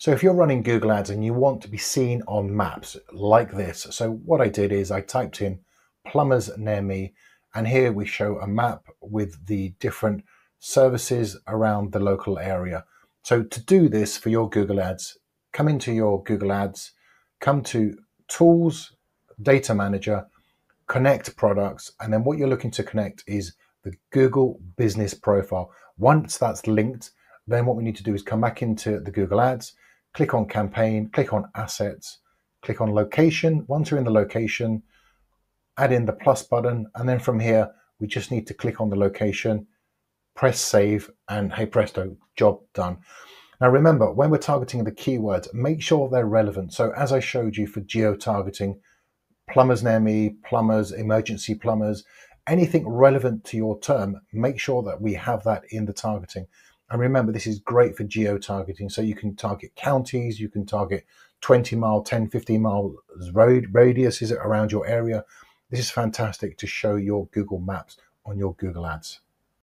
So if you're running Google Ads and you want to be seen on maps like this, so what I did is I typed in plumbers near me, and here we show a map with the different services around the local area. So to do this for your Google Ads, come into your Google Ads, come to Tools, Data Manager, Connect Products, and then what you're looking to connect is the Google Business Profile. Once that's linked, then what we need to do is come back into the Google Ads, click on campaign, click on assets, click on location. Once you're in the location, add in the plus button. And then from here, we just need to click on the location, press save, and hey presto, job done. Now remember, when we're targeting the keywords, make sure they're relevant. So as I showed you for geo targeting, plumbers near me, plumbers, emergency plumbers, anything relevant to your term, make sure that we have that in the targeting. And remember, this is great for geo targeting. So you can target counties, you can target 20 mile, 10, 15 mile road radiuses around your area. This is fantastic to show your Google Maps on your Google Ads.